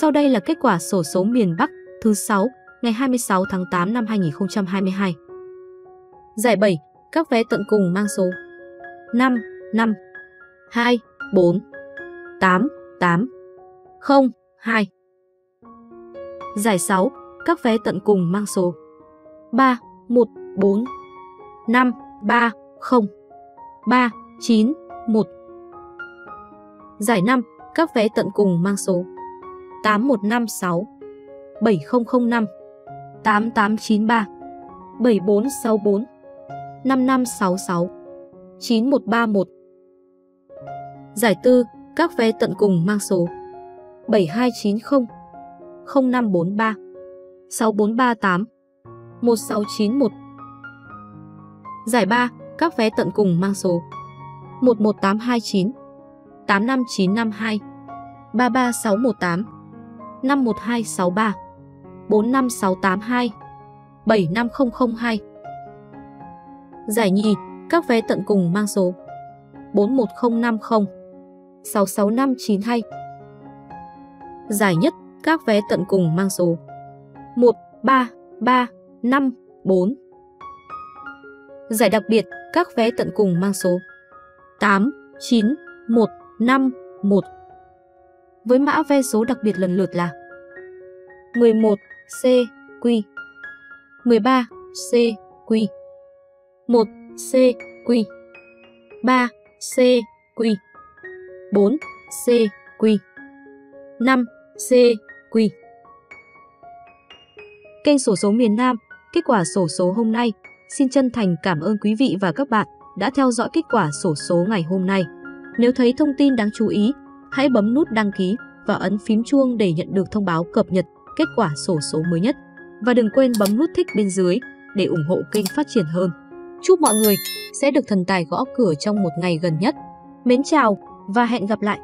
Sau đây là kết quả sổ số miền Bắc thứ 6 ngày 26 tháng 8 năm 2022. Giải 7, các vé tận cùng mang số 5, 5, 2, 4, 8, 8, 0, 2. Giải 6, các vé tận cùng mang số 3, 1, 4, 5, 3, 0, 3, 9, 1. Giải 5, các vé tận cùng mang số 8156, 7005, 8893, 7464, 5566, 9131. Giải tư, các vé tận cùng mang số 7290, 0543, 6438, 1691. Giải 3, các vé tận cùng mang số 11829, 85952, 33618, 51263, 45682, 75002. Giải nhì, các vé tận cùng mang số 41050, 66592. Giải nhất, các vé tận cùng mang số 13354. Giải đặc biệt, các vé tận cùng mang số 89151. Với mã ve số đặc biệt lần lượt là 11C Q 13C Q 1C Q 3C Q 4C Q 5C Q Kênh sổ số miền Nam, kết quả sổ số hôm nay. Xin chân thành cảm ơn quý vị và các bạn đã theo dõi kết quả sổ số ngày hôm nay. Nếu thấy thông tin đáng chú ý, hãy bấm nút đăng ký và ấn phím chuông để nhận được thông báo cập nhật kết quả sổ số mới nhất. Và đừng quên bấm nút thích bên dưới để ủng hộ kênh phát triển hơn. Chúc mọi người sẽ được thần tài gõ cửa trong một ngày gần nhất. Mến chào và hẹn gặp lại!